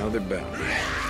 Another boundary.